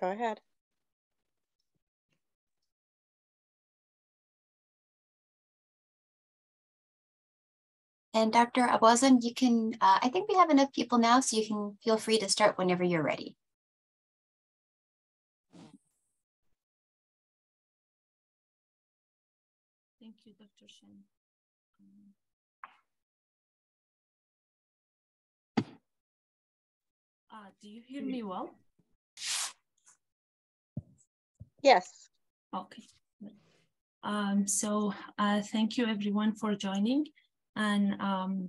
Go ahead. And Dr. Abouazem, you can, uh, I think we have enough people now, so you can feel free to start whenever you're ready. Thank you, Dr. Shen. Uh, do you hear me well? Yes. Okay. Um, so uh, thank you everyone for joining. And um,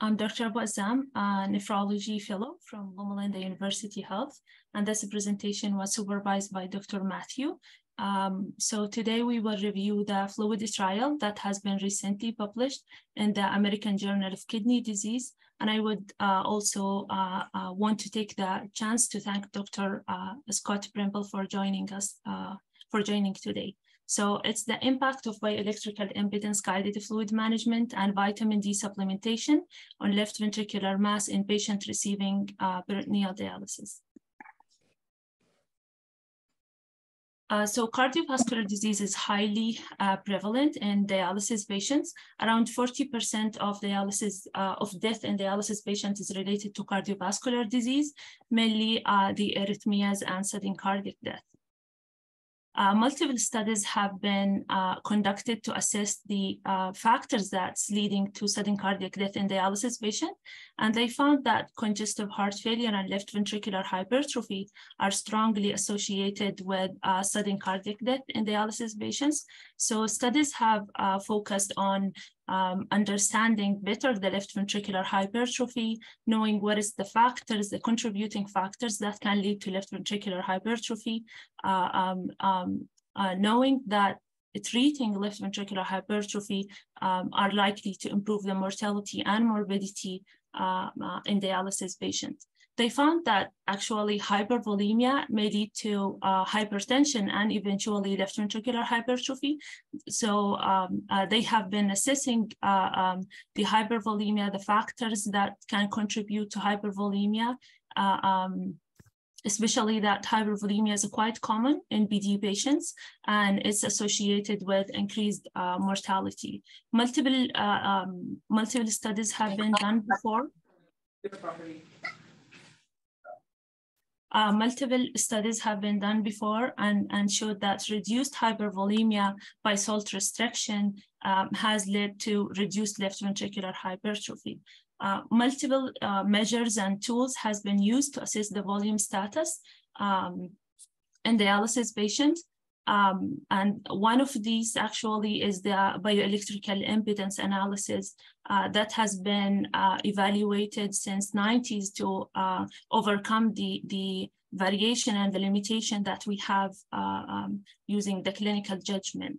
I'm Dr. Abouazem, a nephrology fellow from Loma Linda University Health. And this presentation was supervised by Dr. Matthew. Um, so today we will review the fluid trial that has been recently published in the American Journal of Kidney Disease. And I would uh, also uh, uh, want to take the chance to thank Dr. Uh, Scott Brimble for joining us, uh, for joining today. So it's the impact of bioelectrical impedance guided fluid management and vitamin D supplementation on left ventricular mass in patients receiving uh, peritoneal dialysis. Uh, so cardiovascular disease is highly uh, prevalent in dialysis patients. Around 40% of dialysis uh, of death in dialysis patients is related to cardiovascular disease, mainly uh, the arrhythmias and sudden cardiac death. Uh, multiple studies have been uh, conducted to assess the uh, factors that's leading to sudden cardiac death in dialysis patients, and they found that congestive heart failure and left ventricular hypertrophy are strongly associated with uh, sudden cardiac death in dialysis patients. So studies have uh, focused on um, understanding better the left ventricular hypertrophy, knowing what is the factors, the contributing factors that can lead to left ventricular hypertrophy, uh, um, um, uh, knowing that treating left ventricular hypertrophy um, are likely to improve the mortality and morbidity uh, uh, in dialysis patients they found that actually hypervolemia may lead to uh, hypertension and eventually left ventricular hypertrophy. So um, uh, they have been assessing uh, um, the hypervolemia, the factors that can contribute to hypervolemia, uh, um, especially that hypervolemia is quite common in PD patients and it's associated with increased uh, mortality. Multiple, uh, um, multiple studies have been done before. Uh, multiple studies have been done before and, and showed that reduced hypervolemia by salt restriction um, has led to reduced left ventricular hypertrophy. Uh, multiple uh, measures and tools has been used to assess the volume status um, in dialysis patients. Um, and one of these actually is the bioelectrical impedance analysis uh, that has been uh, evaluated since 90s to uh, overcome the, the variation and the limitation that we have uh, um, using the clinical judgment.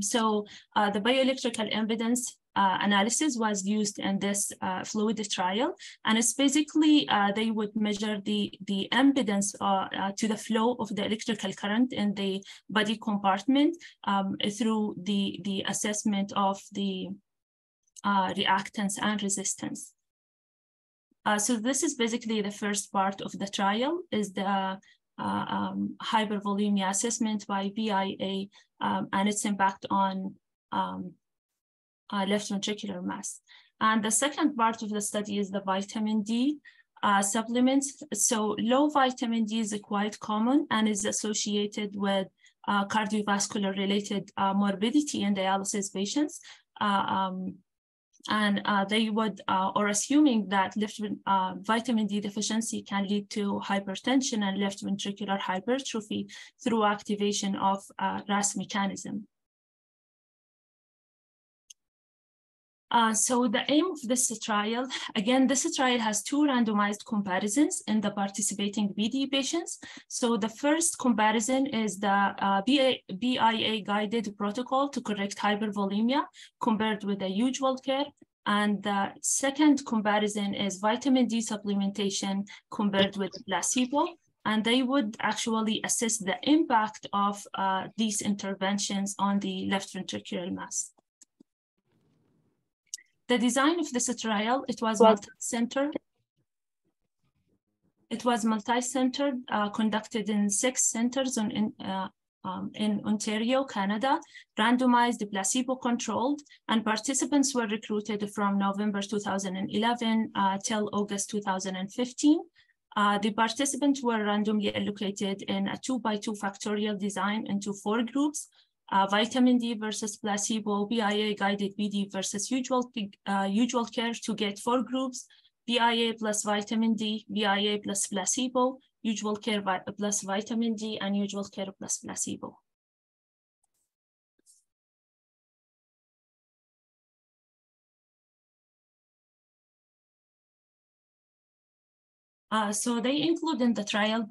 So uh, the bioelectrical impedance uh, analysis was used in this uh, fluid trial. And it's basically, uh, they would measure the, the impedance uh, uh, to the flow of the electrical current in the body compartment um, through the, the assessment of the reactance and resistance. so this is basically the first part of the trial is the um, hypervolemia assessment by BIA um, and its impact on um, uh, left ventricular mass. And the second part of the study is the vitamin D uh, supplements. So low vitamin D is quite common and is associated with uh, cardiovascular related uh, morbidity in dialysis patients. Uh, um, and uh, they would, or assuming that left vitamin D deficiency can lead to hypertension and left ventricular hypertrophy through activation of RAS mechanism. Uh, so the aim of this trial, again, this trial has two randomized comparisons in the participating PD patients. So the first comparison is the uh, BA, BIA guided protocol to correct hypervolemia compared with the usual care. And the second comparison is vitamin D supplementation compared with placebo. And they would actually assess the impact of uh, these interventions on the left ventricular mass. The design of this trial, it was multi-center. It was multi-centered, uh, conducted in six centers on, in, uh, um, in Ontario, Canada, randomized, placebo-controlled, and participants were recruited from November 2011 uh, till August 2015. Uh, the participants were randomly allocated in a two by two factorial design into four groups, uh, vitamin D versus placebo, BIA guided PD versus usual, uh, usual care to get four groups, BIA plus vitamin D, BIA plus placebo, usual care plus vitamin D, and usual care plus placebo. Uh, so they include in the trial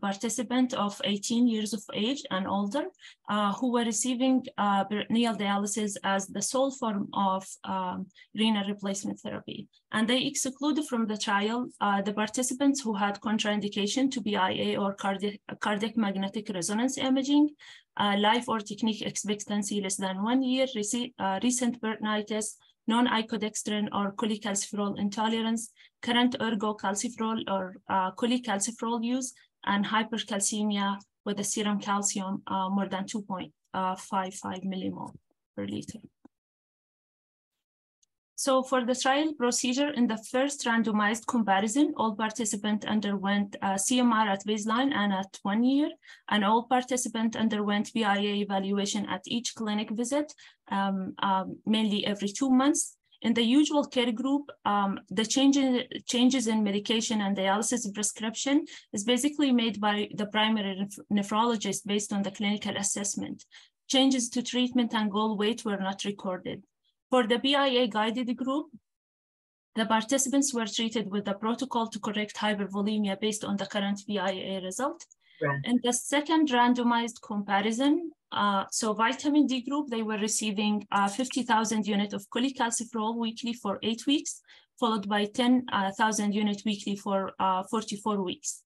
participant of 18 years of age and older uh, who were receiving uh, peritoneal dialysis as the sole form of um, renal replacement therapy. And they excluded from the trial uh, the participants who had contraindication to BIA or cardiac, cardiac magnetic resonance imaging, uh, life or technique expectancy less than one year, uh, recent peritonitis, non-icodextrin or cholecalciferol intolerance, current ergo calciferol or uh, cholecalciferol use, and hypercalcemia with a serum calcium uh, more than 2.55 uh, millimole per liter. So for the trial procedure, in the first randomized comparison, all participants underwent CMR at baseline and at one year, and all participants underwent BIA evaluation at each clinic visit, um, um, mainly every two months. In the usual care group, um, the change in, changes in medication and dialysis prescription is basically made by the primary nephrologist based on the clinical assessment. Changes to treatment and goal weight were not recorded. For the BIA guided group, the participants were treated with a protocol to correct hypervolemia based on the current BIA result. Right. In the second randomized comparison, uh, so vitamin D group, they were receiving uh, 50,000 unit of cholecalciferol weekly for eight weeks, followed by 10,000 uh, unit weekly for uh, 44 weeks.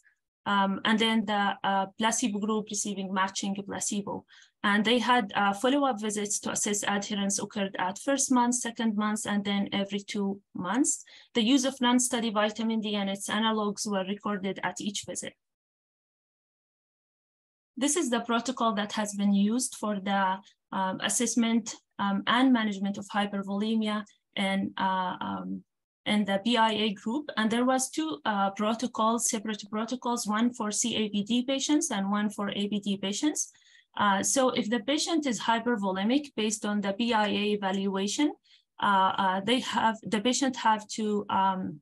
Um, and then the uh, placebo group receiving matching placebo. And they had follow-up visits to assess adherence occurred at first month, second month, and then every two months. The use of non-study vitamin D and its analogs were recorded at each visit. This is the protocol that has been used for the um, assessment um, and management of hypervolemia and uh, um, in the BIA group. And there was two uh, protocols, separate protocols, one for CAPD patients and one for APD patients. Uh, so if the patient is hypervolemic based on the BIA evaluation, uh, uh, they have the patient have to um,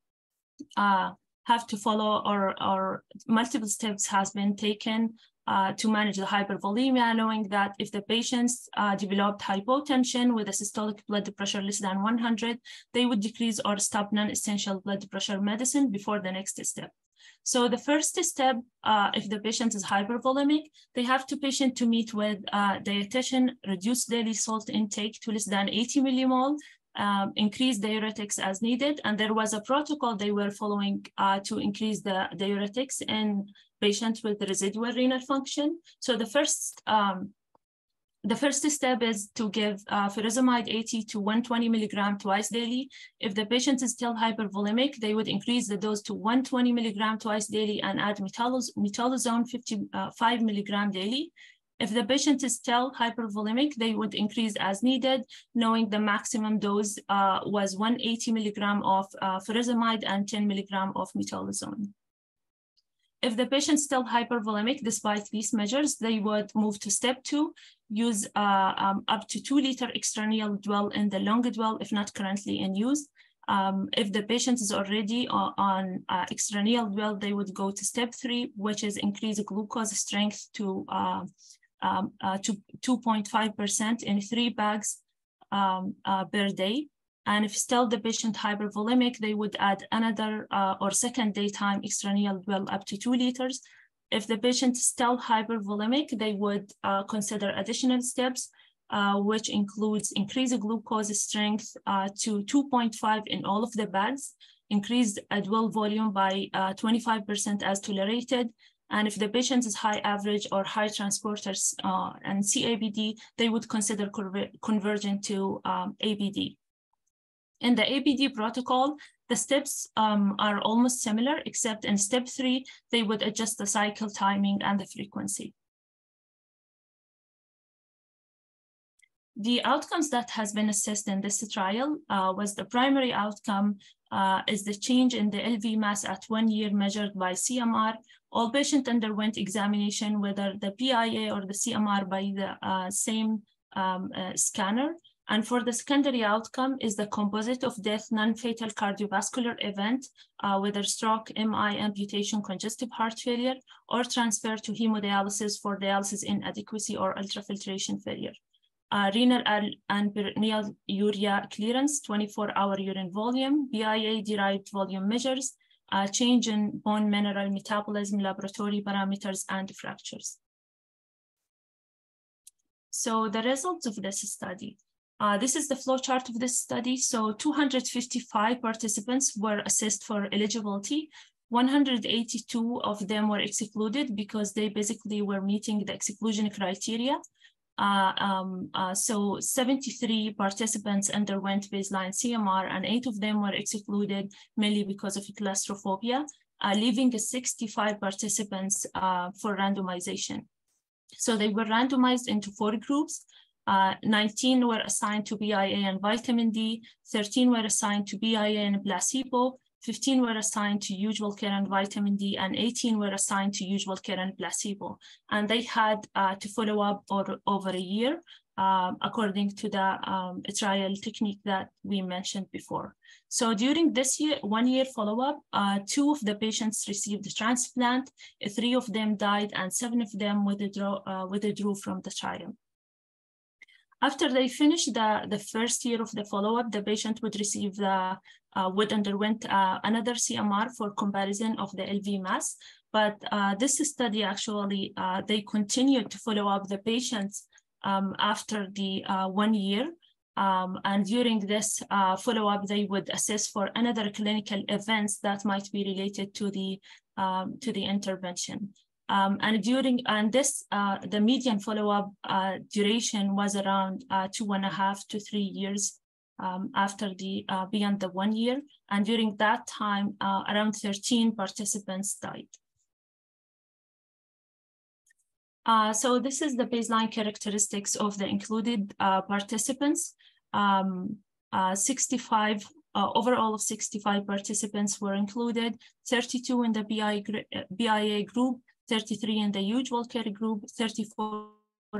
uh, have to follow or or multiple steps has been taken uh, to manage the hypervolemia, knowing that if the patients uh, developed hypotension with a systolic blood pressure less than 100, they would decrease or stop non-essential blood pressure medicine before the next step. So the first step, uh, if the patient is hypervolemic, they have to patient to meet with a dietitian, reduce daily salt intake to less than 80 millimole, um, increase diuretics as needed. And there was a protocol they were following uh, to increase the diuretics in patients with residual renal function. So the first um, the first step is to give uh, furosemide 80 to 120 milligram twice daily. If the patient is still hypervolemic, they would increase the dose to 120 milligram twice daily and add metolazone 55 uh, milligram daily. If the patient is still hypervolemic, they would increase as needed, knowing the maximum dose uh, was 180 milligram of uh, furosemide and 10 milligram of metolazone. If the patient is still hypervolemic despite these measures, they would move to step two, use uh, um, up to two liter extraneal dwell in the long dwell if not currently in use. Um, if the patient is already on, on uh, extraneal dwell, they would go to step three, which is increase glucose strength to, uh, um, uh, to 2.5% in three bags um, uh, per day. And if still the patient hypervolemic, they would add another uh, or second daytime extraneal dwell up to two liters. If the patient still hypervolemic, they would uh, consider additional steps, uh, which includes increased glucose strength uh, to 2.5 in all of the bags, increased dwell volume by 25% uh, as tolerated, and if the patient is high average or high transporters uh, and CAPD, they would consider conversion to um, APD. In the APD protocol, The steps um, are almost similar, except in step three, they would adjust the cycle timing and the frequency. The outcomes that has been assessed in this trial uh, was the primary outcome uh, is the change in the LV mass at one year measured by CMR. All patients underwent examination, whether the BIA or the CMR by the uh, same um, uh, scanner. And for the secondary outcome is the composite of death, non-fatal cardiovascular event, uh, whether stroke, MI, amputation, congestive heart failure, or transfer to hemodialysis for dialysis inadequacy or ultrafiltration failure uh, renal and peritoneal urea clearance, 24-hour urine volume, BIA-derived volume measures, uh, change in bone mineral metabolism, laboratory parameters, and fractures. So the results of this study. Uh, this is the flowchart of this study. So 255 participants were assessed for eligibility. 182 of them were excluded because they basically were meeting the exclusion criteria. Uh, um, uh, so 73 participants underwent baseline CMR and eight of them were excluded mainly because of claustrophobia, uh, leaving 65 participants uh, for randomization. So they were randomized into four groups. Uh, 19 were assigned to BIA and vitamin D, 13 were assigned to BIA and placebo, 15 were assigned to usual care and vitamin D, and 18 were assigned to usual care and placebo. And they had uh, to follow up or, over a year um, according to the um, trial technique that we mentioned before. So during this year, one year follow-up, uh, two of the patients received the transplant, three of them died, and seven of them withdrew, uh, withdrew from the trial. After they finished the, the first year of the follow-up, the patient would receive the uh, would underwent uh, another CMR for comparison of the LV mass. But uh, this study actually, uh, they continued to follow up the patients um, after the uh, one year. Um, and during this uh, follow-up, they would assess for another clinical events that might be related to the, um, to the intervention. Um, and during and this uh, the median follow-up uh, duration was around uh, two and a half to three years um, after the uh, beyond the one year. And during that time, uh, around 13 participants died. Uh, so this is the baseline characteristics of the included participants. Um, uh, 65, uh, overall of 65 participants were included, 32 in the BI, BIA group, 33 in the usual care group, 34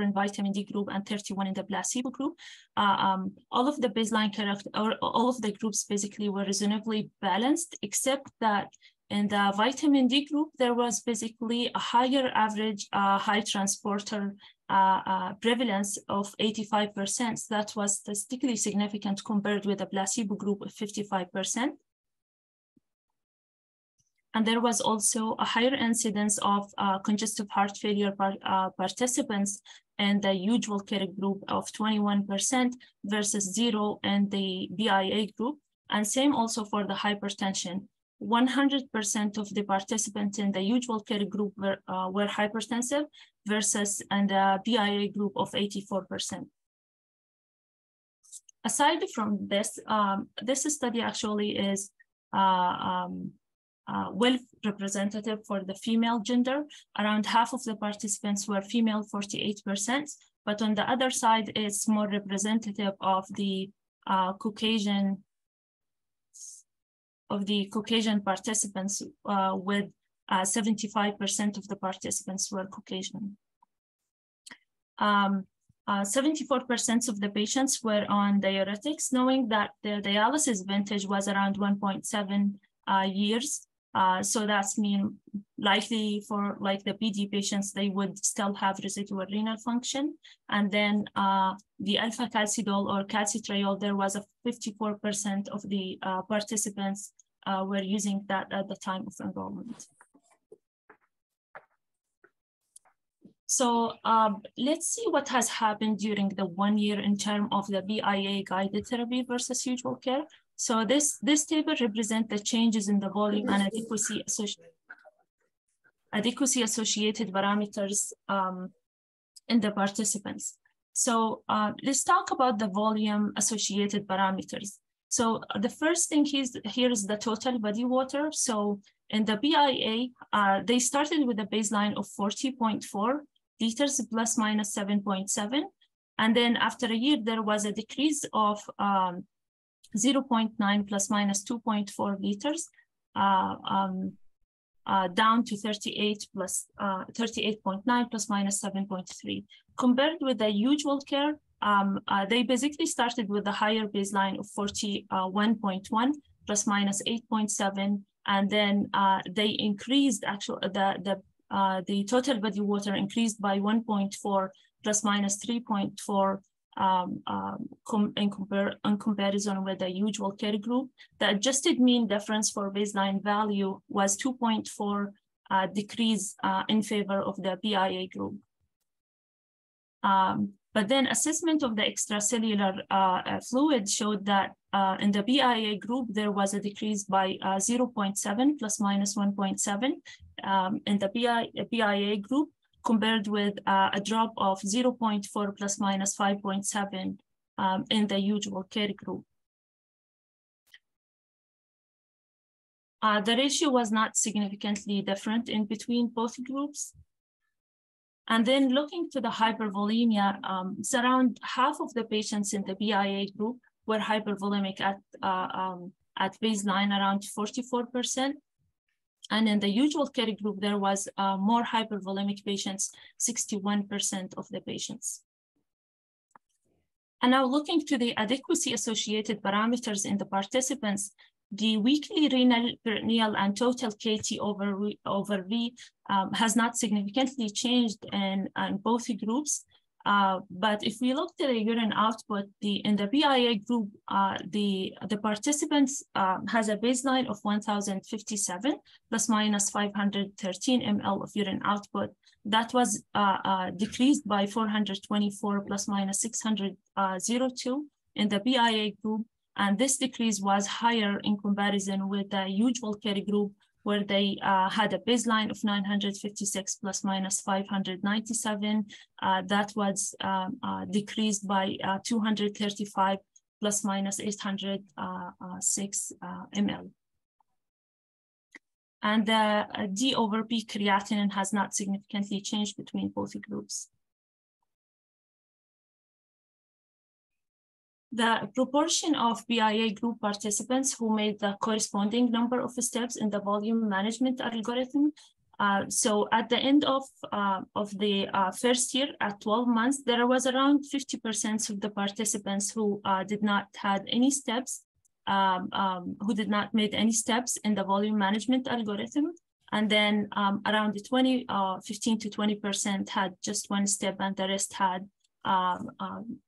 in vitamin D group and 31 in the placebo group. Uh, um, all of the baseline character, or all of the groups basically were reasonably balanced, except that in the vitamin D group, there was basically a higher average uh, high transporter uh, uh, prevalence of 85%. That was statistically significant compared with the placebo group of 55%. And there was also a higher incidence of uh, congestive heart failure par uh, participants in the usual care group of 21% versus zero in the BIA group. And same also for the hypertension. 100% of the participants in the usual care group were, uh, were hypertensive versus in the BIA group of 84%. Aside from this, um, this study actually is uh, um, uh, well representative for the female gender. Around half of the participants were female, 48%, but on the other side, it's more representative of the uh, Caucasian of the Caucasian participants uh, with 75% uh, of the participants were Caucasian. 74% um, uh, of the patients were on diuretics, knowing that their dialysis vintage was around 1.7 uh, years. Uh, so that's mean likely for like the PD patients, they would still have residual renal function. And then uh, the alpha calcidol or calcitriol, there was a 54% of the uh, participants uh, were using that at the time of enrollment. So um, let's see what has happened during the one year in terms of the BIA guided therapy versus usual care. So this, this table represents the changes in the volume and adequacy, associ adequacy associated parameters um, in the participants. So uh, let's talk about the volume associated parameters. So uh, the first thing is here is the total body water. So in the BIA, uh, they started with a baseline of 40.4 liters plus minus 7.7. And then after a year, there was a decrease of um, 0.9 plus minus 2.4 liters uh, um, uh, down to 38 plus 38.9 uh, plus minus 7.3. Compared with the usual care, um, uh, they basically started with a higher baseline of 41.1 plus minus 8.7, and then uh, they increased actually the the uh, the total body water increased by 1.4 plus minus 3.4 um, um, com in, compar in comparison with the usual care group. The adjusted mean difference for baseline value was 2.4 uh, decrease uh, in favor of the BIA group. Um, but then assessment of the extracellular uh, uh, fluid showed that uh, in the BIA group, there was a decrease by uh, 0.7 plus minus 1.7 um, in the BIA group compared with uh, a drop of 0.4 plus minus 5.7 um, in the usual care group. Uh, the ratio was not significantly different in between both groups. And then looking to the hypervolemia, um, it's around half of the patients in the BIA group were hypervolemic at, uh, um, at baseline, around 44%. And in the usual care group, there was uh, more hypervolemic patients, 61% of the patients. And now looking to the adequacy associated parameters in the participants, the weekly renal, peritoneal, and total KT over, over V um, has not significantly changed in, in both groups. Uh, but if we look to the urine output, the in the BIA group, uh, the the participants uh, has a baseline of 1,057 plus minus 513 ml of urine output. That was uh, uh, decreased by 424 plus minus 602 in the BIA group, and this decrease was higher in comparison with the usual care group, where they uh, had a baseline of 956 plus minus 597. Uh, that was um, uh, decreased by uh, 235 plus minus 806 uh, ml. And the D over P creatinine has not significantly changed between both groups. The proportion of BIA group participants who made the corresponding number of steps in the volume management algorithm. Uh, so at the end of, uh, of the uh, first year at 12 months, there was around 50% of the participants who uh, did not had any steps, um, um, who did not make any steps in the volume management algorithm. And then um, around the 20, uh, 15 to 20% had just one step and the rest had um, um,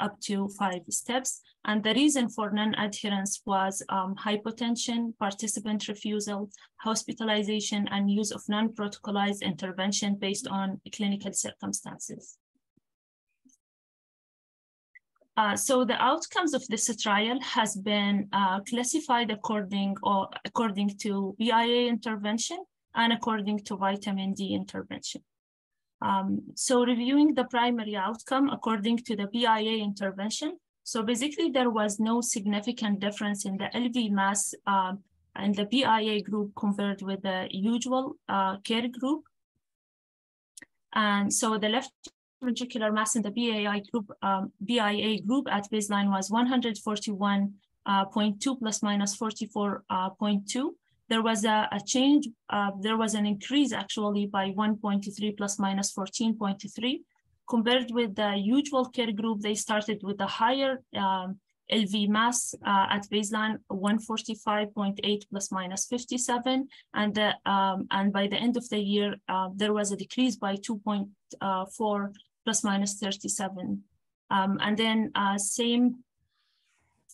up to five steps. And the reason for non-adherence was um, hypotension, participant refusal, hospitalization, and use of non-protocolized intervention based on clinical circumstances. Uh, so the outcomes of this trial has been uh, classified according or according to BIA intervention and according to vitamin D intervention. Um, so reviewing the primary outcome according to the BIA intervention. So basically there was no significant difference in the LV mass uh, in the BIA group compared with the usual uh, care group. And so the left ventricular mass in the BIA group, um, BIA group at baseline was 141.2 uh, plus minus 44.2 there was a, a change, uh, there was an increase actually by 1.3 plus minus 14.3. Compared with the usual care group, they started with a higher um, LV mass uh, at baseline 145.8 plus minus 57. And, the, um, and by the end of the year, uh, there was a decrease by 2.4 uh, plus minus 37. Um, and then uh, same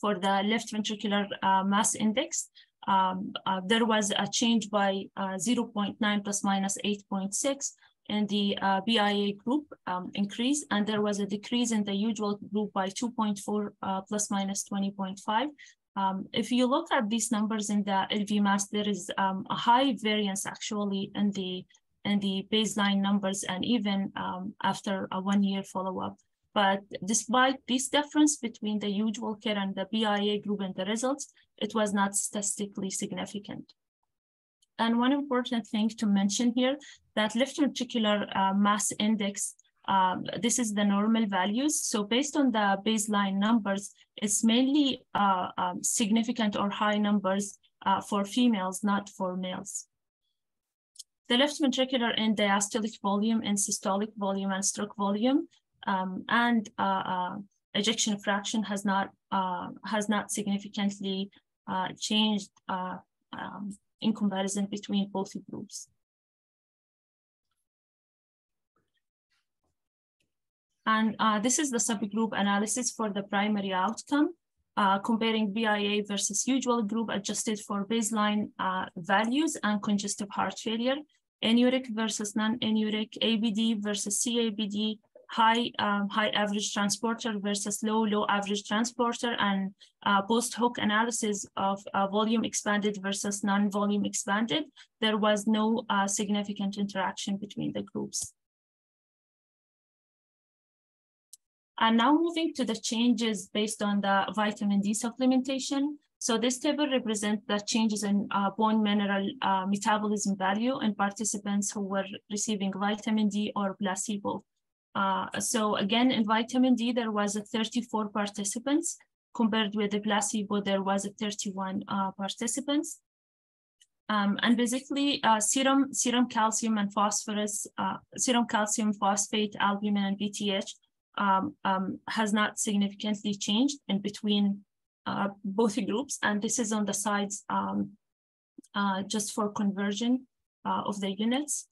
for the left ventricular uh, mass index um, uh, there was a change by uh, 0.9 plus minus 8.6 in the uh, BIA group um, increase, and there was a decrease in the usual group by 2.4 uh, plus minus 20.5. Um, if you look at these numbers in the LV mass, there is um, a high variance actually in the in the baseline numbers and even um, after a one year follow-up. But despite this difference between the usual care and the BIA group and the results, it was not statistically significant. And one important thing to mention here, that left ventricular uh, mass index, um, this is the normal values. So based on the baseline numbers, it's mainly uh, um, significant or high numbers uh, for females, not for males. The left ventricular end diastolic volume and systolic volume and stroke volume um, and uh, uh, ejection fraction has not uh, has not significantly changed uh, um, in comparison between both groups. And uh, this is the subgroup analysis for the primary outcome, uh, comparing BIA versus usual group adjusted for baseline uh, values and congestive heart failure, anuric versus non-anuric, APD versus CAPD, high um, high average transporter versus low low average transporter and uh, post hoc analysis of uh, volume expanded versus non-volume expanded, there was no uh, significant interaction between the groups. And now moving to the changes based on the vitamin D supplementation. So this table represents the changes in uh, bone mineral uh, metabolism value in participants who were receiving vitamin D or placebo. Uh, so again, in vitamin D, there was a 34 participants compared with the placebo, there was a 31 uh, participants. Um, and basically uh, serum, serum calcium and phosphorus, uh, serum calcium, phosphate, albumin, and PTH um, um, has not significantly changed in between uh, both groups. And this is on the sides um, uh, just for conversion of the units.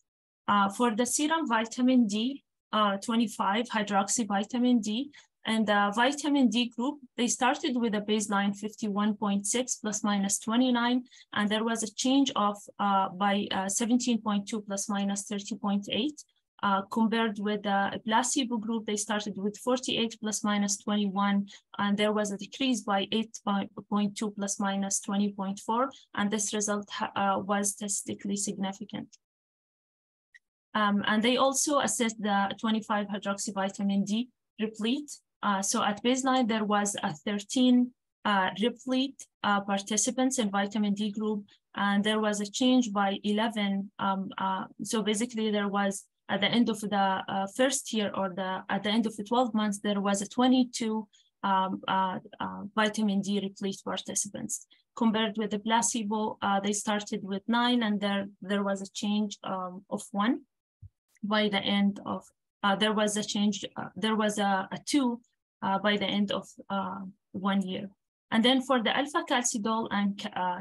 For the serum vitamin D, uh, 25 hydroxyvitamin D, and the vitamin D group, they started with a baseline 51.6 plus minus 29, and there was a change of uh, by 17.2 plus minus 30.8. Uh, compared with the placebo group, they started with 48 plus minus 21, and there was a decrease by 8.2 plus minus 20.4, and this result uh, was statistically significant. Um, and they also assessed the 25 hydroxyvitamin D replete. Uh, so at baseline, there was a 13 uh, replete uh, participants in vitamin D group, and there was a change by 11. Um, so basically, there was at the end of the uh, first year or the at the end of the 12 months, there was a 22 um, uh, uh, vitamin D replete participants. Compared with the placebo, uh, they started with nine and there, there was a change um, of one by the end of, uh, there was a change, uh, there was a, a two by the end of one year. And then for the alpha calcidol and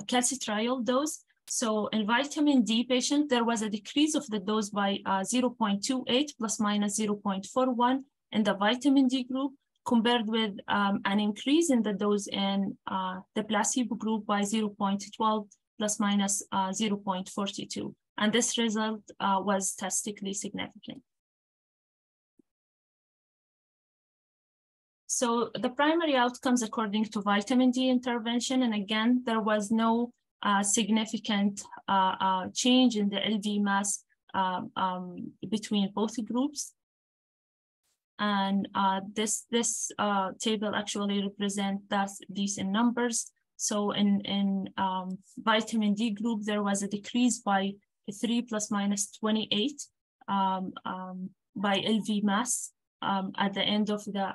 calcitriol dose, so in vitamin D patient, there was a decrease of the dose by uh, 0.28 plus minus 0.41 in the vitamin D group, compared with um, an increase in the dose in uh, the placebo group by 0.12 plus minus, uh, 0.42. And this result uh, was statistically significant. So the primary outcomes according to vitamin D intervention, and again, there was no uh, significant uh, uh, change in the LV mass um, um, between both groups. And uh, this, this uh, table actually represents these in numbers. So in, in um, vitamin D group, there was a decrease by 3 plus minus 28 um, um, by LV mass um, at the end of the,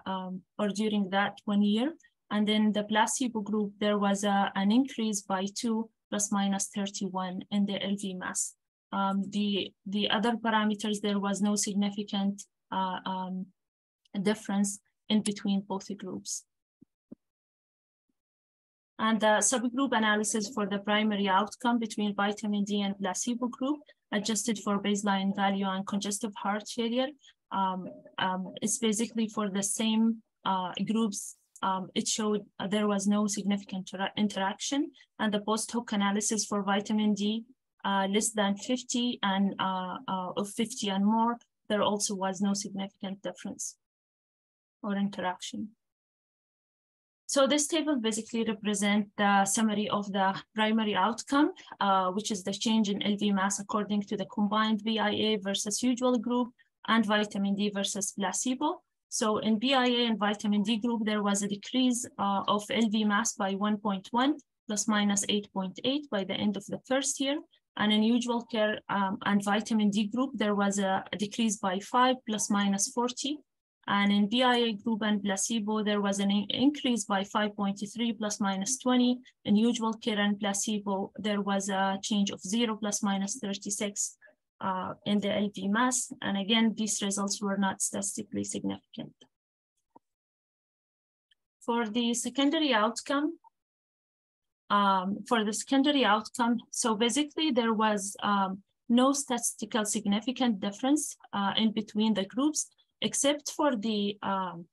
or during that one year. And then the placebo group, there was a, an increase by two plus minus 31 in the LV mass. Um, the, the other parameters, there was no significant uh, um, difference in between both groups. And the subgroup analysis for the primary outcome between vitamin D and placebo group adjusted for baseline value and congestive heart failure um, um, is basically for the same uh, groups um, it showed uh, there was no significant interaction and the post hoc analysis for vitamin D uh, less than 50 and uh, uh, of 50 and more, there also was no significant difference or interaction. So this table basically represents the summary of the primary outcome, uh, which is the change in LV mass according to the combined BIA versus usual group and vitamin D versus placebo. So in BIA and vitamin D group, there was a decrease uh, of LV mass by 1.1 plus minus 8.8 by the end of the first year. And in usual care um, and vitamin D group, there was a, a decrease by five plus minus 40 and in BIA group and placebo, there was an increase by 5.3 plus minus 20. In usual care and placebo, there was a change of zero plus minus 36 uh, in the LV mass. And again, these results were not statistically significant. For the secondary outcome, um, for the secondary outcome, so basically there was um, no statistical significant difference uh, in between the groups except for the um,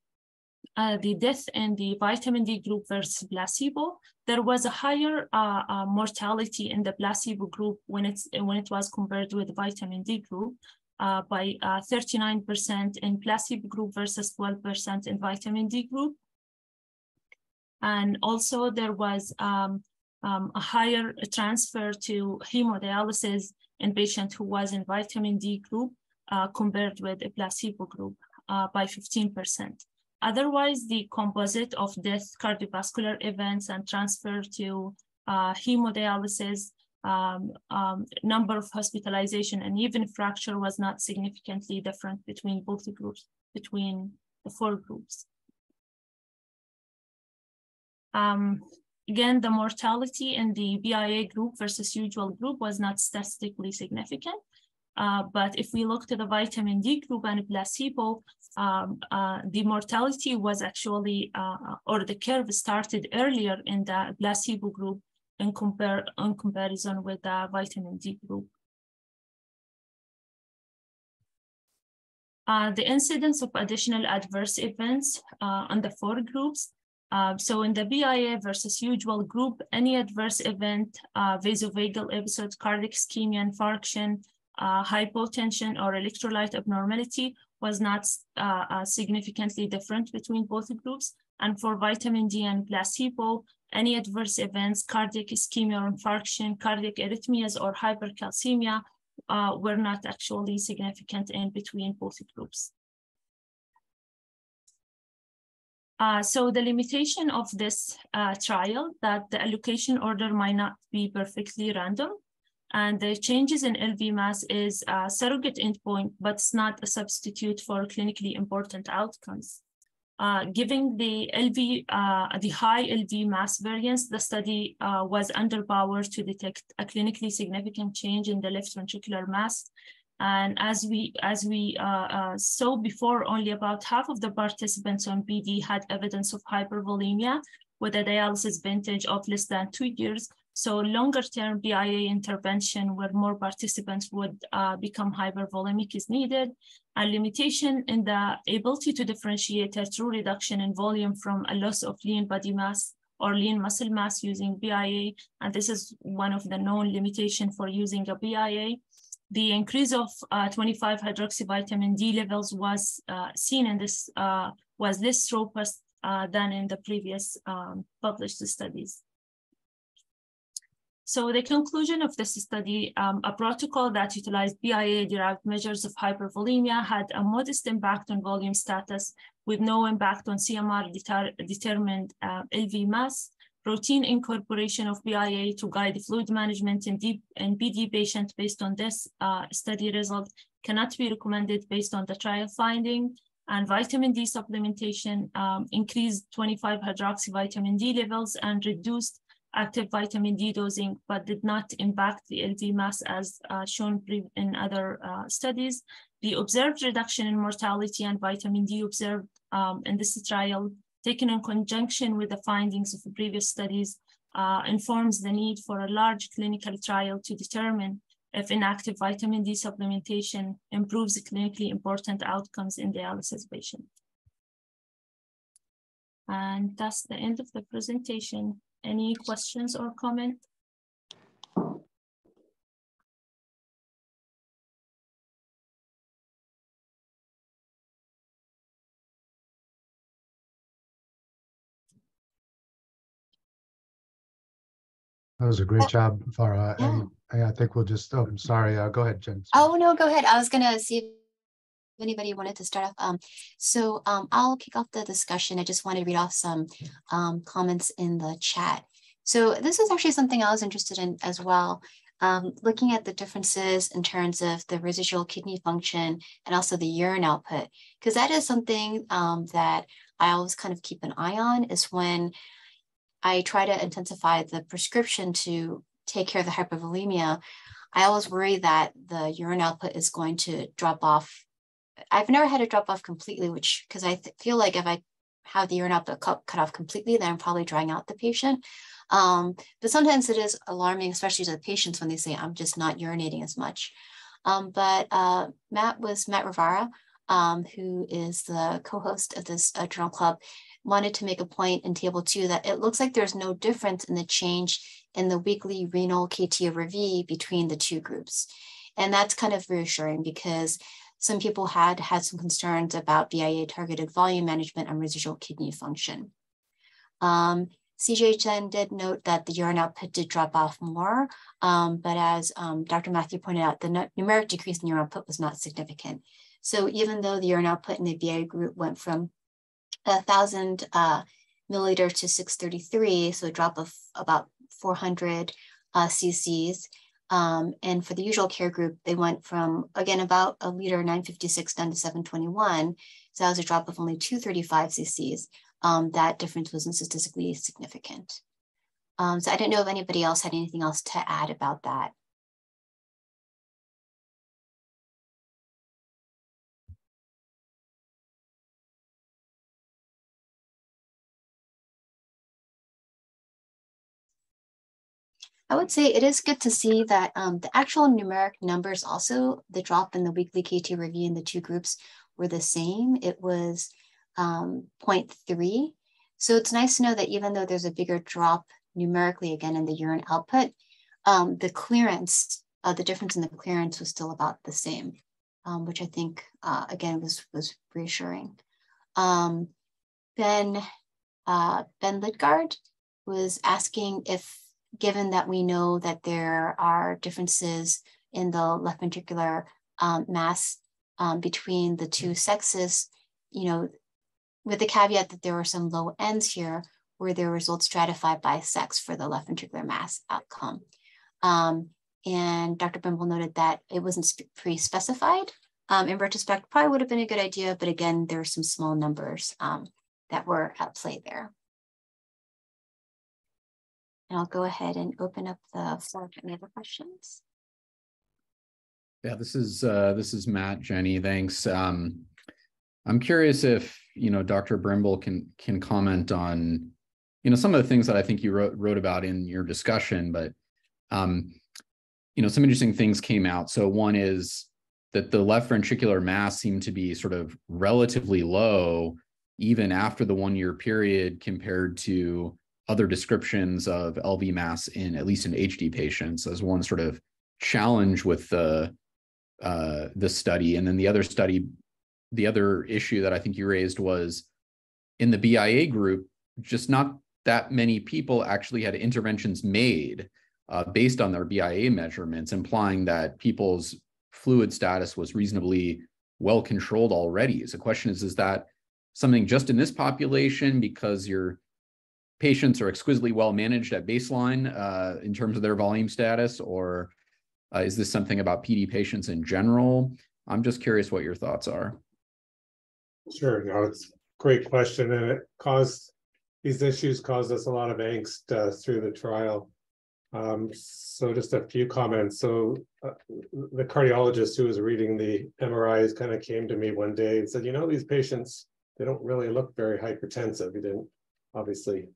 uh, the death in the vitamin D group versus placebo, there was a higher uh, uh, mortality in the placebo group when it's when it was compared with vitamin D group uh, by 39% uh, in placebo group versus 12% in vitamin D group. And also there was um, um, a higher transfer to hemodialysis in patient who was in vitamin D group uh, compared with a placebo group uh, by 15%. Otherwise, the composite of death, cardiovascular events, and transfer to uh, hemodialysis, um, um, number of hospitalization, and even fracture was not significantly different between both the groups, between the four groups. Um, again, the mortality in the BIA group versus usual group was not statistically significant. Uh, but if we look to the vitamin D group and placebo, um, uh, the mortality was actually, uh, or the curve started earlier in the placebo group in, in comparison with the vitamin D group. Uh, the incidence of additional adverse events uh, on the four groups. So in the BIA versus usual group, any adverse event, vasovagal episode, cardiac ischemia, infarction, uh, hypotension or electrolyte abnormality was not uh, uh, significantly different between both groups. And for vitamin D and placebo, any adverse events, cardiac ischemia or infarction, cardiac arrhythmias or hypercalcemia uh, were not actually significant in between both groups. Uh, so the limitation of this uh, trial that the allocation order might not be perfectly random and the changes in LV mass is a surrogate endpoint, but it's not a substitute for clinically important outcomes. Uh, given the LV, uh, the high LV mass variance, the study uh, was underpowered to detect a clinically significant change in the left ventricular mass. And as we as we uh, uh, saw before, only about half of the participants on PD had evidence of hypervolemia with a dialysis vintage of less than two years, so longer term BIA intervention where more participants would uh, become hypervolemic is needed. A limitation in the ability to differentiate a true reduction in volume from a loss of lean body mass or lean muscle mass using BIA. And this is one of the known limitation for using a BIA. The increase of uh, 25 hydroxyvitamin D levels was uh, seen in this, uh, was less robust uh, than in the previous um, published studies. So the conclusion of this study, um, a protocol that utilized BIA-derived measures of hypervolemia had a modest impact on volume status with no impact on CMR-determined uh, LV mass, routine incorporation of BIA to guide fluid management in, deep, in PD patients based on this uh, study result cannot be recommended based on the trial finding, and vitamin D supplementation um, increased 25 hydroxy vitamin D levels and reduced active vitamin D dosing, but did not impact the LV mass as uh, shown in other uh, studies. The observed reduction in mortality and vitamin D observed um, in this trial, taken in conjunction with the findings of the previous studies, uh, informs the need for a large clinical trial to determine if inactive vitamin D supplementation improves clinically important outcomes in dialysis patients. And that's the end of the presentation. Any questions or comment? That was a great Oh. job, Farah. Yeah. And I I think we'll just, oh, I'm sorry. Uh, Go ahead, Jen. Oh, no, go ahead. I was gonna see if anybody wanted to start off. Um, so um, I'll kick off the discussion. I just want to read off some um, comments in the chat. So this is actually something I was interested in as well. Um, looking at the differences in terms of the residual kidney function and also the urine output, because that is something um, that I always kind of keep an eye on is when I try to intensify the prescription to take care of the hypervolemia. I always worry that the urine output is going to drop off. I've never had it drop off completely, which because I feel like if I have the urine output cut, cut off completely, then I'm probably drying out the patient. Um, but sometimes it is alarming, especially to the patients when they say, I'm just not urinating as much. Um, but uh, Matt was Matt Rivara, um, who is the co-host of this uh, journal club, wanted to make a point in table two that it looks like there's no difference in the change in the weekly renal KT over V between the two groups. And that's kind of reassuring because some people had had some concerns about BIA targeted volume management and residual kidney function. Um, did note that the urine output did drop off more, um, but as um, Dr. Matthew pointed out, the numeric decrease in urine output was not significant. So even though the urine output in the BIA group went from 1,000 uh, milliliter to 633, so a drop of about 400 uh, cc's, um, and for the usual care group, they went from, again, about a liter 956 down to 721. So that was a drop of only 235 cc's um, that difference wasn't statistically significant. Um, so I didn't know if anybody else had anything else to add about that. I would say it is good to see that um, the actual numeric numbers also, the drop in the weekly KT review in the two groups were the same. It was um, 0.3. So it's nice to know that even though there's a bigger drop numerically again in the urine output, um, the clearance, uh, the difference in the clearance was still about the same, um, which I think uh, again was was reassuring. Um, ben uh, Ben Lidgard was asking if, given that we know that there are differences in the left ventricular um, mass um, between the two sexes, you know, with the caveat that there were some low ends here where there results stratified by sex for the left ventricular mass outcome. Um, and Dr. Brimble noted that it wasn't pre-specified. Um, in retrospect, probably would have been a good idea, but again, there are some small numbers um, that were at play there. And I'll go ahead and open up the floor for any other questions. Yeah, this is uh, this is Matt, Jenny. Thanks. Um, I'm curious if you know Dr. Brimble can can comment on you know some of the things that I think you wrote wrote about in your discussion, but um, you know some interesting things came out. So one is that the left ventricular mass seemed to be sort of relatively low even after the one year period compared to other descriptions of LV mass in at least in HD patients as one sort of challenge with the uh, the study. And then the other study the other issue that I think you raised was in the BIA group, just not that many people actually had interventions made uh, based on their BIA measurements, implying that people's fluid status was reasonably well controlled already. So the question is, is that something just in this population because your patients are exquisitely well managed at baseline uh, in terms of their volume status, or uh, is this something about PD patients in general? I'm just curious what your thoughts are. Sure, no, it's a great question, and it caused, these issues caused us a lot of angst uh, through the trial. Um, so just a few comments. So uh, the cardiologist who was reading the MRIs kind of came to me one day and said, you know, these patients, they don't really look very hypertensive. He didn't obviously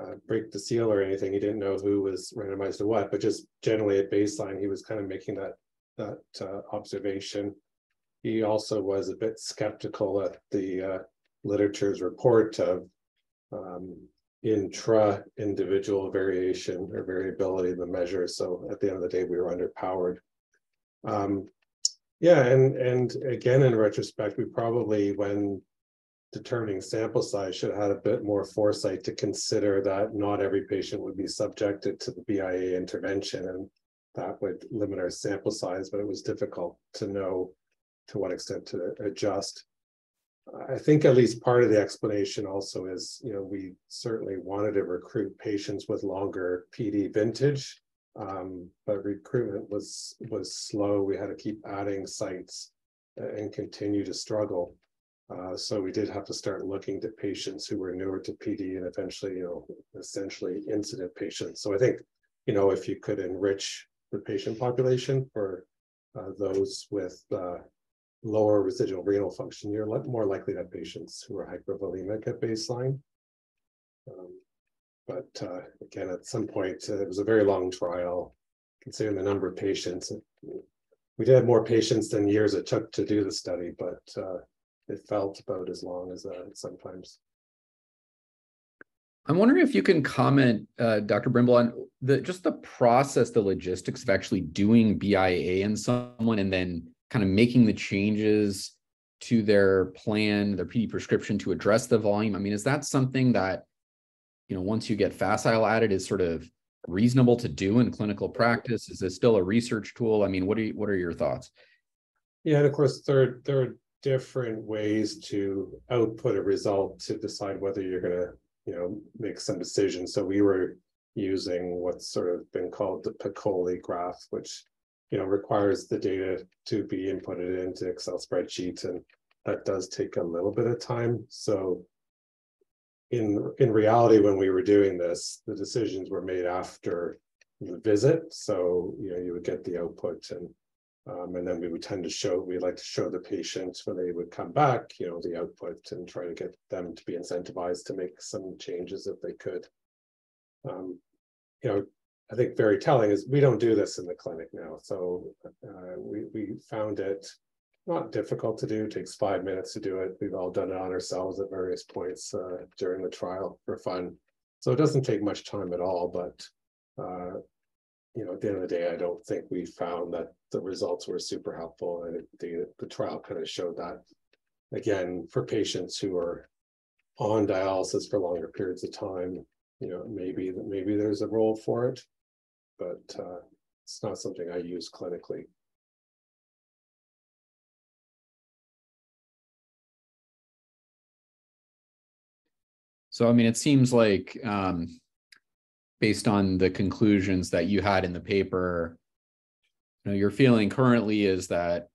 uh, break the seal or anything. He didn't know who was randomized to what, but just generally at baseline, he was kind of making that that uh, observation. He also was a bit skeptical at the uh, literature's report of um, intra-individual variation or variability in the measures. So at the end of the day, we were underpowered. Um, yeah, and and again, in retrospect, we probably, when determining sample size, should have had a bit more foresight to consider that not every patient would be subjected to the BIA intervention, and that would limit our sample size. But it was difficult to know to what extent to adjust. I think at least part of the explanation also is, you know, we certainly wanted to recruit patients with longer PD vintage, um, but recruitment was was slow. We had to keep adding sites and continue to struggle. Uh, so we did have to start looking to patients who were newer to PD and eventually, you know, essentially incident patients. So I think, you know, if you could enrich the patient population for uh, those with uh, lower residual renal function, you're more likely to have patients who are hypervolemic at baseline. Um, but uh, again, at some point, uh, it was a very long trial, considering the number of patients. We did have more patients than years it took to do the study, but uh, it felt about as long as that sometimes. I'm wondering if you can comment, uh, Dr. Brimble, on the just the process, the logistics of actually doing BIA in someone and then kind of making the changes to their plan, their PD prescription to address the volume. I mean, is that something that, you know, once you get facile added is sort of reasonable to do in clinical practice? Is this still a research tool? I mean, what are you, what are your thoughts? Yeah, and of course, there, there are different ways to output a result to decide whether you're going to, you know, make some decisions. So we were using what's sort of been called the Piccoli graph, which you know requires the data to be inputted into Excel spreadsheets, and that does take a little bit of time. So in in reality, when we were doing this, the decisions were made after the visit. So you know you would get the output and um, and then we would tend to show, we like to show the patients when they would come back, you know, the output and try to get them to be incentivized to make some changes if they could. Um, you know, I think very telling is we don't do this in the clinic now. So uh, we, we found it not difficult to do, it takes five minutes to do it. We've all done it on ourselves at various points uh, during the trial for fun. So it doesn't take much time at all, but uh, you know, at the end of the day, I don't think we found that the results were super helpful. And the, the trial kind of showed that again, for patients who are on dialysis for longer periods of time, you know, maybe maybe there's a role for it, but uh, it's not something I use clinically. So, I mean, it seems like um, based on the conclusions that you had in the paper, know, your feeling currently is that,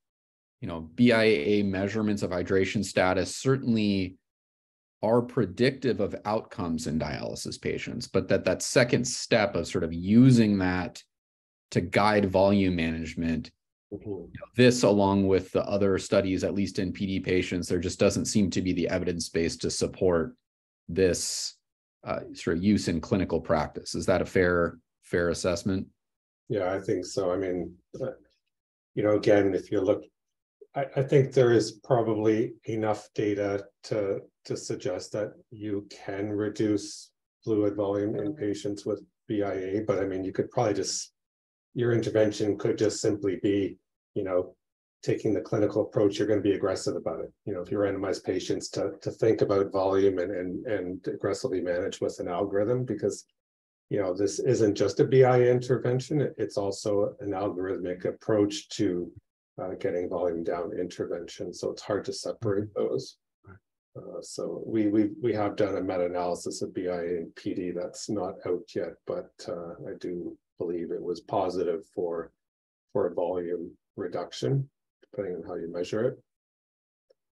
you know, BIA measurements of hydration status certainly are predictive of outcomes in dialysis patients, but that that second step of sort of using that to guide volume management, mm-hmm. you know, this along with the other studies, at least in PD patients, there just doesn't seem to be the evidence base to support this uh, sort of use in clinical practice. Is that a fair fair assessment? Yeah, I think so. I mean, uh, you know, again, if you look, I, I think there is probably enough data to to suggest that you can reduce fluid volume in patients with BIA, but I mean, you could probably just your intervention could just simply be, you know, taking the clinical approach, you're going to be aggressive about it. You know, if you randomize patients to to think about volume and and and aggressively manage with an algorithm, because you know this isn't just a BI intervention; it's also an algorithmic approach to uh, getting volume down intervention. So it's hard to separate those. Uh, so we we we have done a meta-analysis of BIA and PD that's not out yet, but uh, I do believe it was positive for for a volume reduction depending on how you measure it.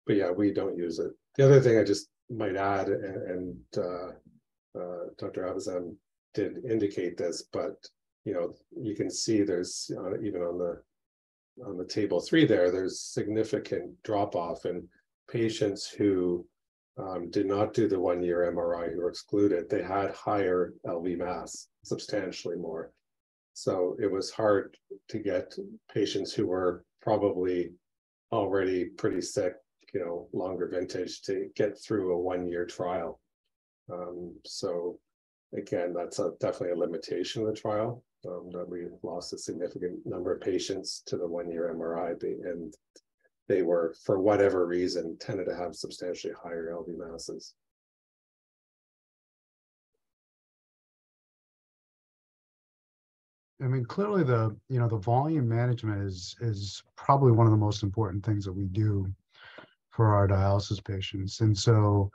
But yeah, we don't use it. The other thing I just might add, and, and uh, uh, Dr. Abuazam did indicate this, but you know, you can see there's uh, even on the on the table three there, there's significant drop off in patients who um, did not do the one year MRI who were excluded. They had higher LV mass, substantially more. So it was hard to get patients who were probably already pretty sick, you know, longer vintage to get through a one year trial. Um, so again, that's a, definitely a limitation of the trial um, that we lost a significant number of patients to the one year MRI and they were, for whatever reason, tended to have substantially higher LV masses. I mean, clearly the, you know, the volume management is, is probably one of the most important things that we do for our dialysis patients. And so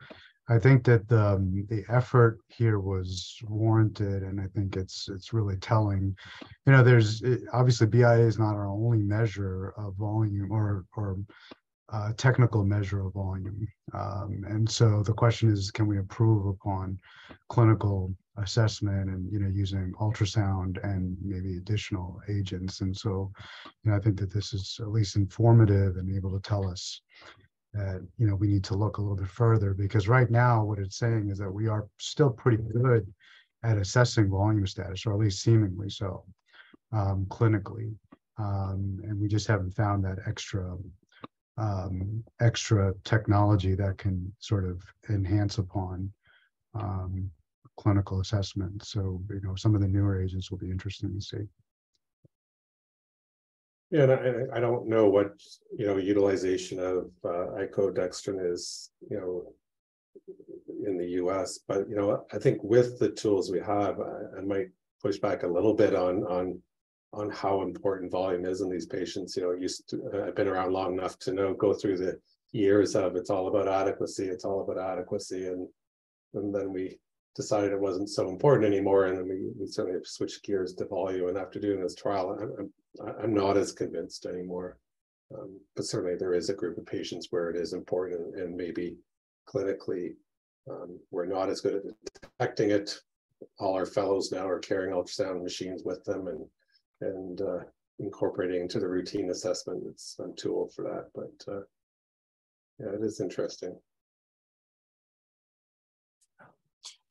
I think that the, um, the effort here was warranted and I think it's, it's really telling. You know, there's, it- obviously BIA is not our only measure of volume or, or uh, technical measure of volume. Um, and so the question is, can we improve upon clinical assessment and, you know, using ultrasound and maybe additional agents? And so, you know, I think that this is at least informative and able to tell us that, you know, we need to look a little bit further because right now what it's saying is that we are still pretty good at assessing volume status, or at least seemingly so, um, clinically. Um, and we just haven't found that extra um, extra technology that can sort of enhance upon um, clinical assessment. So, you know, some of the newer agents will be interesting to see. Yeah, and I, I don't know what, you know, utilization of uh, icodextrin is, you know. In the US, but you know, I think with the tools we have, I, I might push back a little bit on, on. On how important volume is in these patients, you know, used to, uh, I've been around long enough to know, go through the years of it's all about adequacy, it's all about adequacy and. And then we decided it wasn't so important anymore, and then we, we certainly have switched gears to volume, and after doing this trial, I'm, I'm I'm not as convinced anymore. Um, but certainly there is a group of patients where it is important and, and maybe clinically. Um, we're not as good at detecting it. All our fellows now are carrying ultrasound machines with them and, and, uh, incorporating into the routine assessment. It's, I'm too old for that, but, uh. Yeah, it is interesting.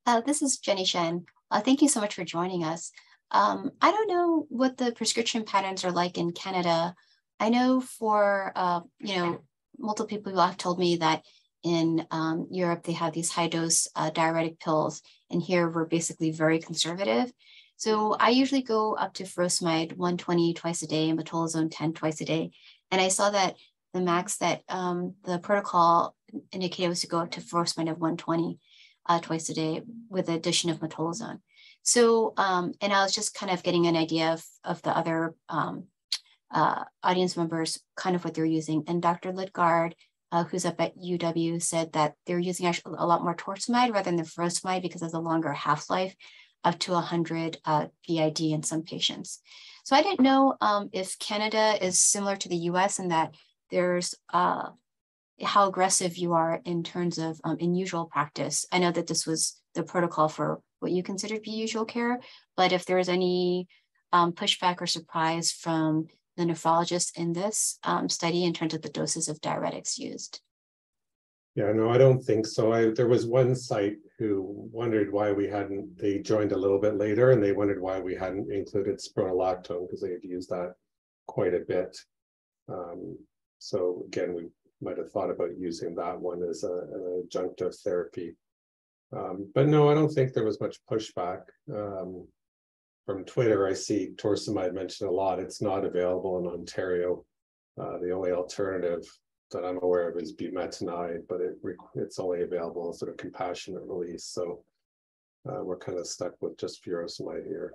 Uh, this is Jenny Shen. Uh, thank you so much for joining us. Um, I don't know what the prescription patterns are like in Canada. I know for, uh, you know, multiple people have told me that in um, Europe, they have these high dose uh, diuretic pills. And here we're basically very conservative. So I usually go up to furosemide 120 twice a day and metolazone 10 twice a day. And I saw that the max that um, the protocol indicated was to go up to furosemide of 120 uh, twice a day with the addition of metolazone. So, um, and I was just kind of getting an idea of, of the other um, uh, audience members, kind of what they're using. And Dr. Lidgard, uh, who's up at UW, said that they're using actually a lot more torsemide rather than the furosemide because of the longer half-life, up to 100 uh, BID in some patients. So I didn't know um, if Canada is similar to the US in that there's uh, how aggressive you are in terms of um, in usual practice. I know that this was the protocol for what you consider to be usual care, but if there is any um, pushback or surprise from the nephrologist in this um, study in terms of the doses of diuretics used. Yeah, no, I don't think so. I, there was one site who wondered why we hadn't, they joined a little bit later and they wondered why we hadn't included spironolactone because they had used that quite a bit. Um, so again, we might have thought about using that one as a, an adjunctive therapy. Um, but no, I don't think there was much pushback. Um, from Twitter, I see torsemide mentioned a lot. It's not available in Ontario. Uh, the only alternative that I'm aware of is bumetanide, but it it's only available as sort of compassionate release. So uh, we're kind of stuck with just furosemide here.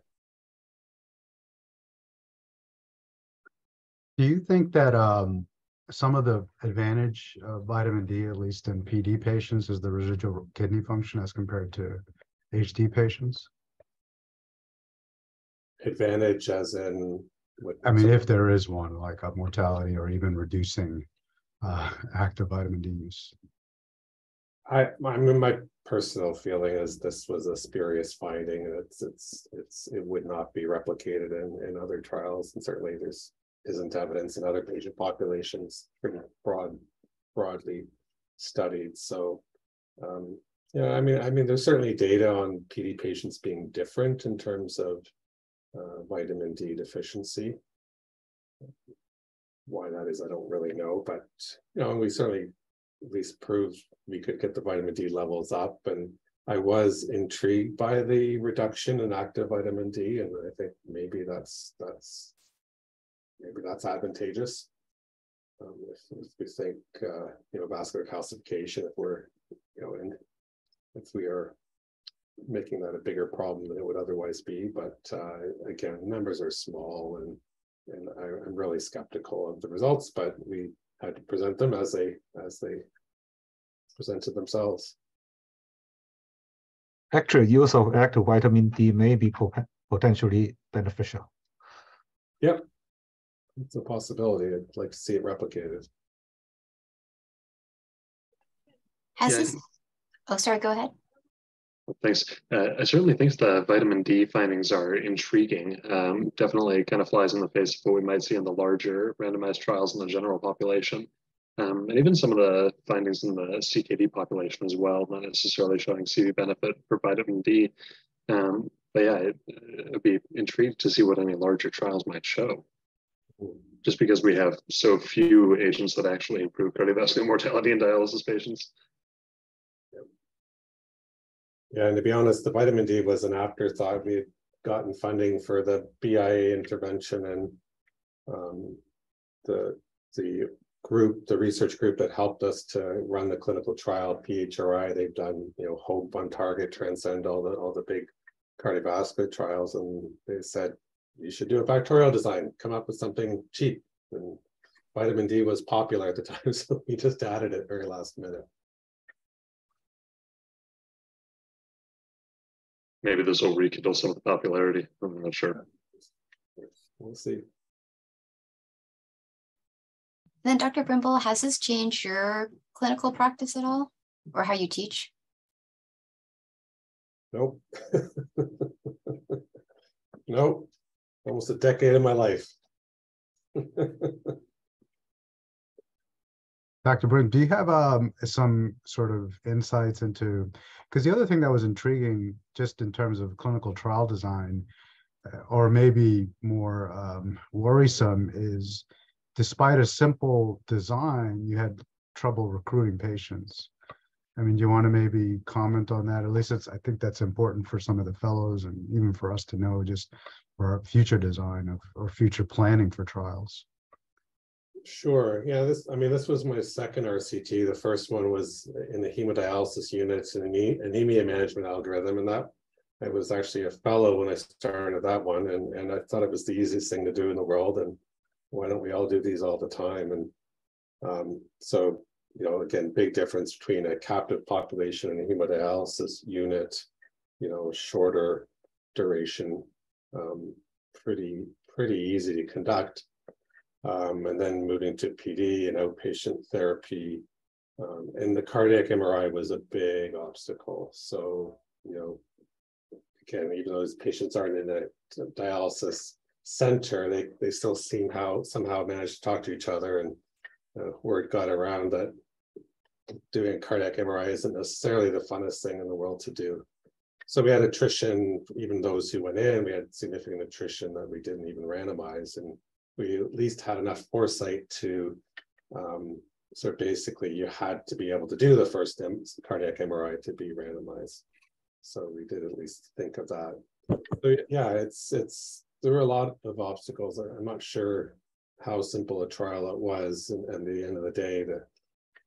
Do you think that um, some of the advantage of vitamin D, at least in PD patients, is the residual kidney function as compared to HD patients? Advantage as in what? I mean, if there is one, like a mortality or even reducing uh, active vitamin D use. I, I mean, my personal feeling is this was a spurious finding and it's, it's, it's, it would not be replicated in, in other trials. And certainly there's, isn't evidence in other patient populations pretty broad, broadly studied. So, um, yeah, I mean, I mean, there's certainly data on PD patients being different in terms of uh, vitamin D deficiency. Why that is, I don't really know, but you know, we certainly at least proved we could get the vitamin D levels up. And I was intrigued by the reduction in active vitamin D, and I think maybe that's that's maybe that's advantageous. Um, if, if, we think uh, you know vascular calcification, if we're you know in if we are making that a bigger problem than it would otherwise be. But uh, again, numbers are small and and I, am really skeptical of the results, but we had to present them as they as they presented themselves. Actually, use of active vitamin D may be potentially beneficial. Yep, it's a possibility. I'd like to see it replicated. Has yeah. this? Oh, sorry. Go ahead. Thanks. Uh, I certainly think the vitamin D findings are intriguing. Um, definitely kind of flies in the face of what we might see in the larger randomized trials in the general population. Um, and even some of the findings in the CKD population as well, not necessarily showing CV benefit for vitamin D. Um, but yeah, it, would be intrigued to see what any larger trials might show. Just because we have so few agents that actually improve cardiovascular mortality in dialysis patients. Yeah, and to be honest, the vitamin D was an afterthought. We had gotten funding for the BIA intervention and um, the the group, the research group that helped us to run the clinical trial, PHRI, they've done, you know, Hope ONTARGET, Transcend, all the all the big cardiovascular trials, and they said you should do a factorial design, come up with something cheap. And vitamin D was popular at the time, so we just added it very last minute. maybe this will rekindle some of the popularity. I'm not sure. We'll see. Then, Dr. Brimble, has this changed your clinical practice at all or how you teach? Nope. nope. Almost a decade of my life. Dr. Brim, do you have um, some sort of insights into because the other thing that was intriguing, just in terms of clinical trial design, uh, or maybe more um, worrisome, is despite a simple design, you had trouble recruiting patients. I mean, do you want to maybe comment on that? At least it's, I think that's important for some of the fellows and even for us to know just for future design of or future planning for trials. Sure. Yeah, this, I mean, this was my second RCT. The first one was in the hemodialysis units and anemia management algorithm. And that I was actually a fellow when I started that one. And, and I thought it was the easiest thing to do in the world. And why don't we all do these all the time? And um, so, you know, again, big difference between a captive population and a hemodialysis unit, you know, shorter duration, um, pretty, pretty easy to conduct um, and then moving to PD and outpatient therapy. Um, and the cardiac MRI was a big obstacle. So, you know, again, even though these patients aren't in a dialysis center, they, they still seem how somehow managed to talk to each other and uh, word got around that doing a cardiac MRI isn't necessarily the funnest thing in the world to do. So we had attrition, even those who went in, we had significant attrition that we didn't even randomize. And we at least had enough foresight to um, so basically you had to be able to do the first cardiac MRI to be randomized. So we did at least think of that. So yeah, it's it's there were a lot of obstacles. I'm not sure how simple a trial it was, and, and the end of the day, the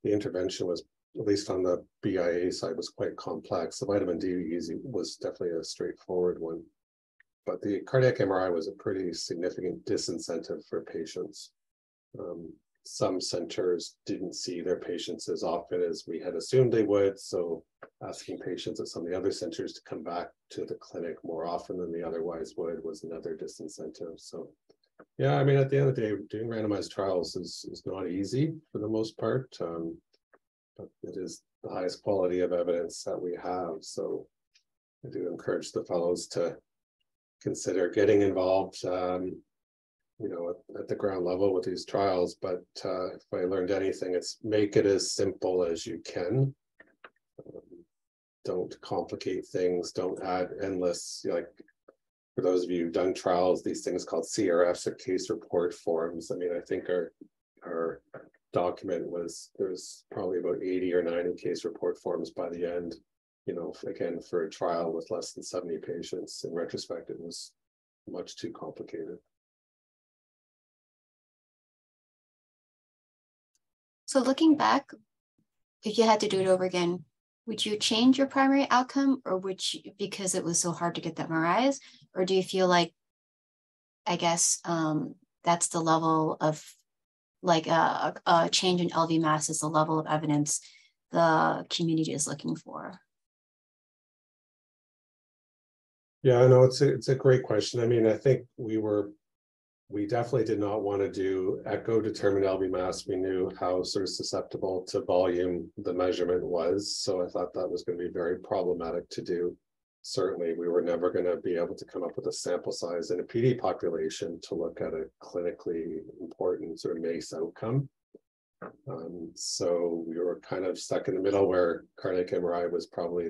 the intervention was at least on the BIA side was quite complex. The vitamin D easy was definitely a straightforward one but the cardiac MRI was a pretty significant disincentive for patients. Um, some centers didn't see their patients as often as we had assumed they would. So asking patients at some of the other centers to come back to the clinic more often than they otherwise would was another disincentive. So yeah, I mean, at the end of the day, doing randomized trials is, is not easy for the most part, um, but it is the highest quality of evidence that we have. So I do encourage the fellows to consider getting involved, um, you know, at, at, the ground level with these trials. But uh, if I learned anything, it's make it as simple as you can. Um, don't complicate things. Don't add endless, like for those of you who've done trials, these things called CRFs or case report forms. I mean, I think are our document was there's probably about 80 or 90 case report forms by the end you know, again, for a trial with less than 70 patients, in retrospect, it was much too complicated. So looking back, if you had to do it over again, would you change your primary outcome or would you, because it was so hard to get that MRIs, or do you feel like, I guess, um, that's the level of like uh, a, a change in LV mass is the level of evidence the community is looking for? Yeah, I know it's a, it's a great question. I mean, I think we were, we definitely did not want to do echo determined LV mass. We knew how sort of susceptible to volume the measurement was. So I thought that was going to be very problematic to do. Certainly, we were never going to be able to come up with a sample size in a PD population to look at a clinically important sort of MACE outcome. Um, so we were kind of stuck in the middle where cardiac MRI was probably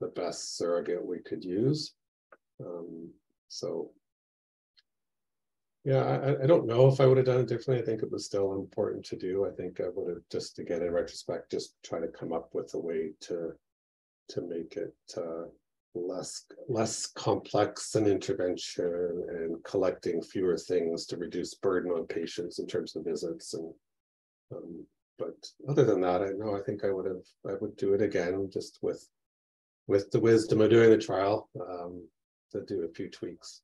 the best surrogate we could use. Um, so yeah, I, I don't know if I would have done it differently. I think it was still important to do. I think I would have just again in retrospect, just try to come up with a way to to make it uh, less less complex an intervention and collecting fewer things to reduce burden on patients in terms of visits and um, but other than that, I know I think I would have I would do it again just with with the wisdom of doing the trial. Um, to do a few tweaks.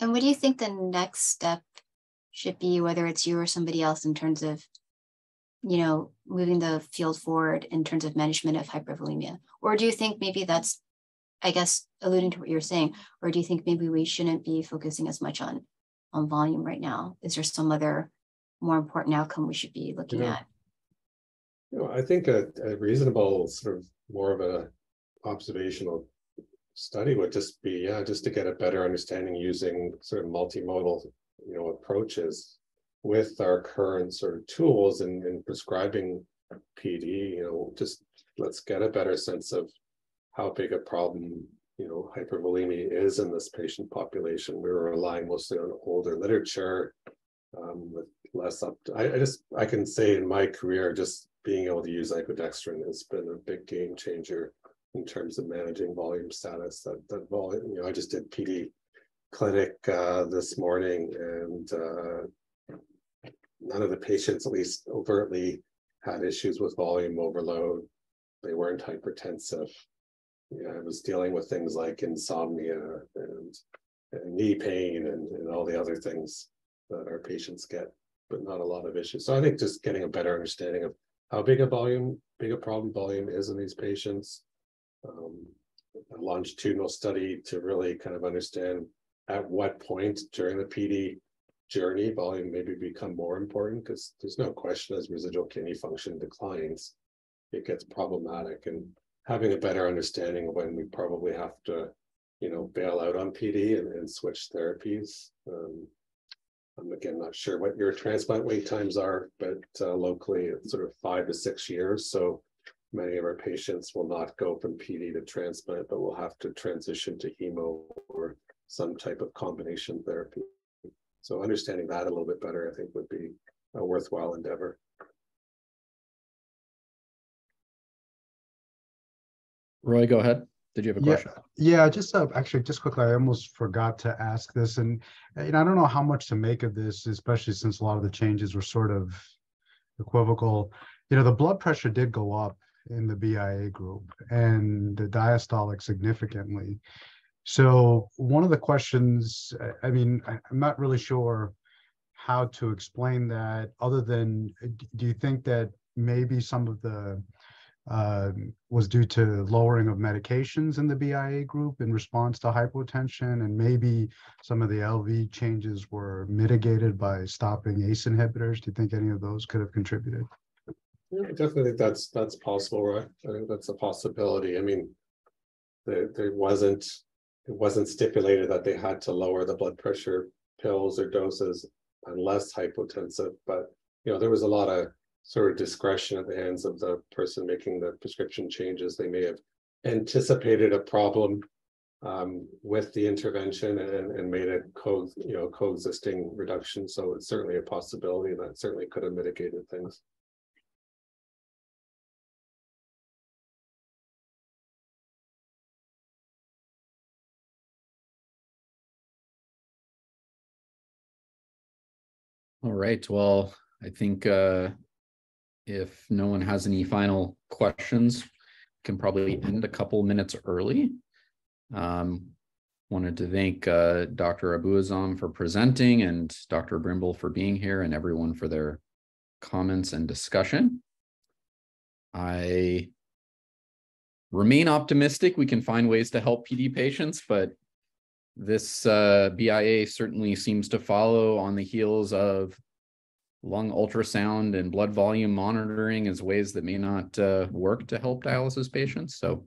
And what do you think the next step should be, whether it's you or somebody else, in terms of, you know, moving the field forward in terms of management of hypervolemia? Or do you think maybe that's, I guess, alluding to what you're saying, or do you think maybe we shouldn't be focusing as much on on volume right now? Is there some other more important outcome we should be looking at? You know, I think a, a reasonable sort of more of a observational study would just be yeah just to get a better understanding using sort of multimodal you know approaches with our current sort of tools in, in prescribing pd you know just let's get a better sense of how big a problem you know hypervolemia is in this patient population we were relying mostly on older literature um, with less up to, I, I just i can say in my career just being able to use icodextrin has been a big game changer in terms of managing volume status. That that volume, you know, I just did PD clinic uh, this morning, and uh, none of the patients, at least overtly, had issues with volume overload. They weren't hypertensive. I was dealing with things like insomnia and, and knee pain and, and all the other things that our patients get, but not a lot of issues. So I think just getting a better understanding of how big a volume, big a problem volume is in these patients. Um, a longitudinal study to really kind of understand at what point during the PD journey volume maybe become more important because there's no question as residual kidney function declines, it gets problematic and having a better understanding of when we probably have to, you know, bail out on PD and, and switch therapies. Um, I'm again not sure what your transplant wait times are, but uh, locally it's sort of five to six years. So many of our patients will not go from PD to transplant, but will have to transition to hemo or some type of combination therapy. So understanding that a little bit better, I think, would be a worthwhile endeavor. Roy, go ahead. Did you have a yeah, question? Yeah, just uh, actually, just quickly, I almost forgot to ask this, and and I don't know how much to make of this, especially since a lot of the changes were sort of equivocal. You know, the blood pressure did go up in the BIA group, and the diastolic significantly. So one of the questions, I mean, I'm not really sure how to explain that, other than, do you think that maybe some of the uh, was due to lowering of medications in the BIA group in response to hypotension, and maybe some of the LV changes were mitigated by stopping ACE inhibitors. Do you think any of those could have contributed? Yeah, I definitely think that's that's possible, right? I think that's a possibility. I mean, there there wasn't it wasn't stipulated that they had to lower the blood pressure pills or doses unless hypotensive, but you know there was a lot of sort of discretion at the hands of the person making the prescription changes. They may have anticipated a problem um, with the intervention and, and made a co you know coexisting reduction. So it's certainly a possibility that certainly could have mitigated things. All right. Well, I think uh, if no one has any final questions, we can probably end a couple minutes early. Um, wanted to thank uh, Dr. Abuazam for presenting and Dr. Brimble for being here and everyone for their comments and discussion. I remain optimistic we can find ways to help PD patients, but this uh, BIA certainly seems to follow on the heels of lung ultrasound and blood volume monitoring as ways that may not uh, work to help dialysis patients. So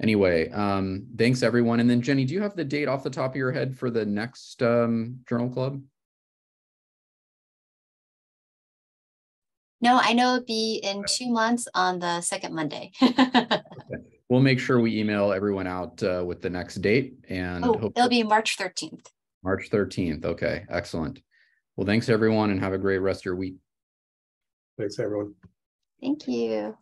anyway, um, thanks everyone. And then Jenny, do you have the date off the top of your head for the next um, journal club? No, I know it'll be in two months on the second Monday. We'll make sure we email everyone out uh, with the next date and oh, hope it'll be March 13th. March 13th. Okay, excellent. Well, thanks everyone and have a great rest of your week. Thanks, everyone. Thank you.